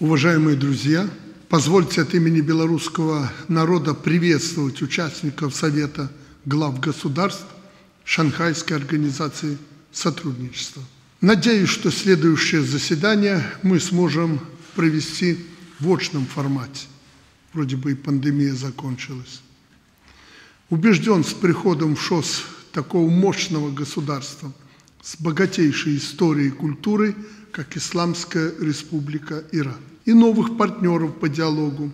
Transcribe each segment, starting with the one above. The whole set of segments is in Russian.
Уважаемые друзья, позвольте от имени белорусского народа приветствовать участников Совета глав государств Шанхайской организации сотрудничества. Надеюсь, что следующее заседание мы сможем провести в очном формате. Вроде бы и пандемия закончилась. Убежден с приходом в ШОС такого мощного государства с богатейшей историей и культурой, как Исламская Республика Иран, и новых партнеров по диалогу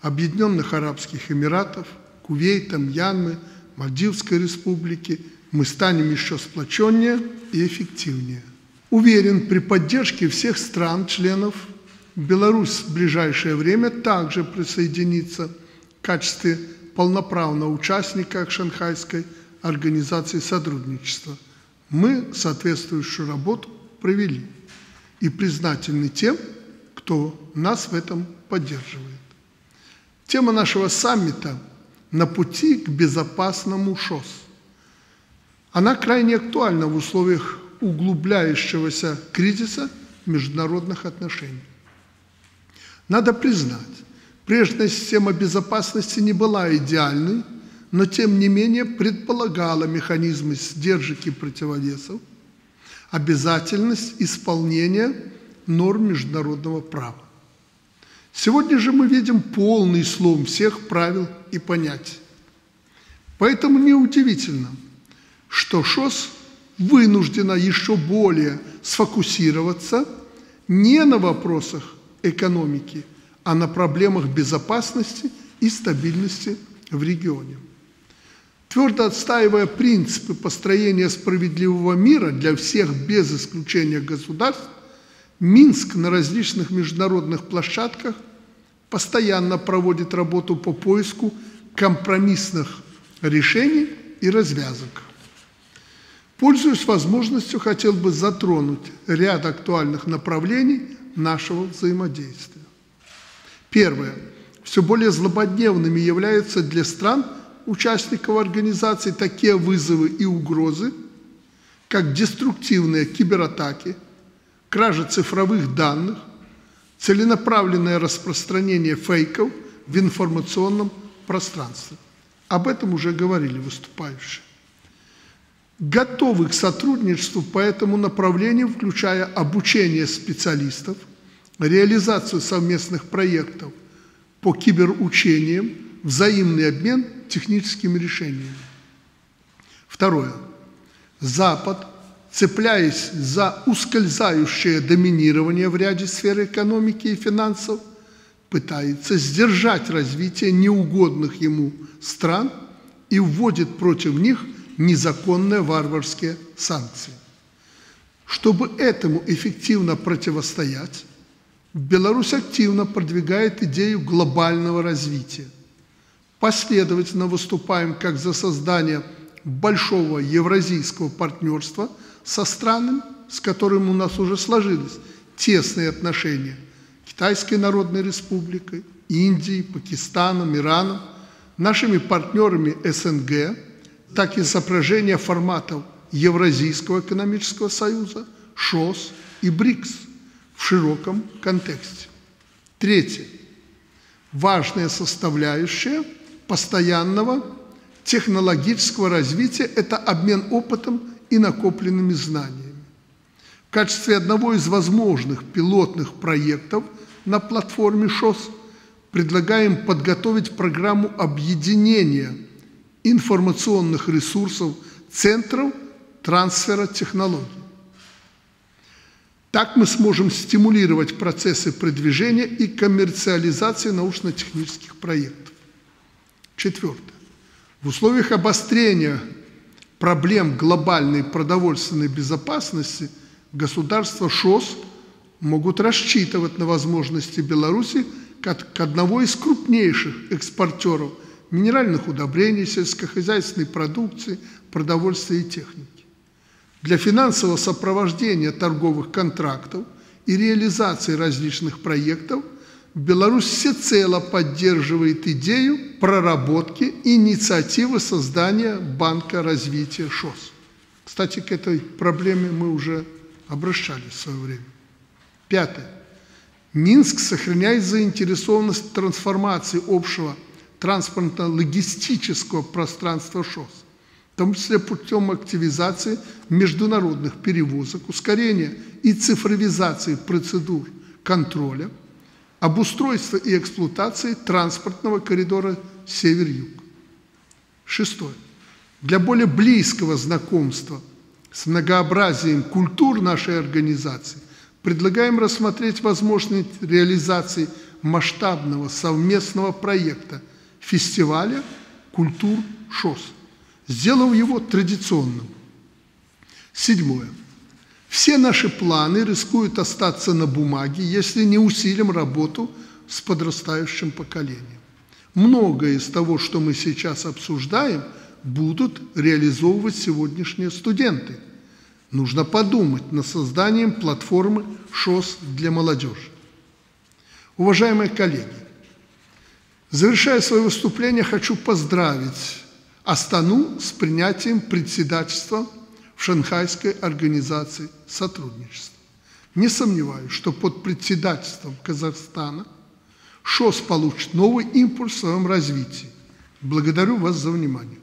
Объединенных Арабских Эмиратов, Кувейта, Мьянмы, Мальдивской Республики, мы станем еще сплоченнее и эффективнее. Уверен, при поддержке всех стран-членов Беларусь в ближайшее время также присоединится в качестве полноправного участника Шанхайской организации сотрудничества. Мы соответствующую работу провели и признательны тем, кто нас в этом поддерживает. Тема нашего саммита «На пути к безопасному ШОС». Она крайне актуальна в условиях углубляющегося кризиса международных отношений. Надо признать, прежняя система безопасности не была идеальной, но тем не менее предполагала механизмы сдержек и противовесов, обязательность исполнения норм международного права. Сегодня же мы видим полный слом всех правил и понятий. Поэтому неудивительно, что ШОС вынуждена еще более сфокусироваться не на вопросах экономики, а на проблемах безопасности и стабильности в регионе. Твердо отстаивая принципы построения справедливого мира для всех без исключения государств, Минск на различных международных площадках постоянно проводит работу по поиску компромиссных решений и развязок. Пользуясь возможностью, хотел бы затронуть ряд актуальных направлений нашего взаимодействия. Первое. Все более злободневными являются для стран, участников организации, такие вызовы и угрозы, как деструктивные кибератаки, кража цифровых данных, целенаправленное распространение фейков в информационном пространстве. Об этом уже говорили выступающие. Готовы к сотрудничеству по этому направлению, включая обучение специалистов – реализацию совместных проектов по киберучениям, взаимный обмен техническими решениями. Второе. Запад, цепляясь за ускользающее доминирование в ряде сфер экономики и финансов, пытается сдержать развитие неугодных ему стран и вводит против них незаконные варварские санкции. Чтобы этому эффективно противостоять, Беларусь активно продвигает идею глобального развития. Последовательно выступаем как за создание большого евразийского партнерства со странами, с которыми у нас уже сложились тесные отношения Китайской Народной Республикой, Индией, Пакистаном, Ираном, нашими партнерами СНГ, так и сопряжение форматов Евразийского экономического союза, ШОС и БРИКС – в широком контексте. Третье. Важная составляющая постоянного технологического развития – это обмен опытом и накопленными знаниями. В качестве одного из возможных пилотных проектов на платформе ШОС предлагаем подготовить программу объединения информационных ресурсов центров трансфера технологий. Так мы сможем стимулировать процессы продвижения и коммерциализации научно-технических проектов. Четвертое. В условиях обострения проблем глобальной продовольственной безопасности государства ШОС могут рассчитывать на возможности Беларуси как одного из крупнейших экспортеров минеральных удобрений, сельскохозяйственной продукции, продовольствия и техники для финансового сопровождения торговых контрактов и реализации различных проектов Беларусь всецело поддерживает идею проработки инициативы создания Банка развития ШОС. Кстати, к этой проблеме мы уже обращались в свое время. Пятое. Минск сохраняет заинтересованность в трансформации общего транспортно-логистического пространства ШОС, в том числе путем активизации международных перевозок, ускорения и цифровизации процедур контроля, обустройства и эксплуатации транспортного коридора север-юг. Шестое. Для более близкого знакомства с многообразием культур нашей организации предлагаем рассмотреть возможность реализации масштабного совместного проекта фестиваля культур ШОС, сделав его традиционным. Седьмое. Все наши планы рискуют остаться на бумаге, если не усилим работу с подрастающим поколением. Многое из того, что мы сейчас обсуждаем, будут реализовывать сегодняшние студенты. Нужно подумать над созданием платформы ШОС для молодежи. Уважаемые коллеги, завершая свое выступление, хочу поздравить Астану с принятием председательства Шанхайской организации сотрудничества. Не сомневаюсь, что под председательством Казахстана – ШОС получит новый импульс в своем развитии. Благодарю вас за внимание.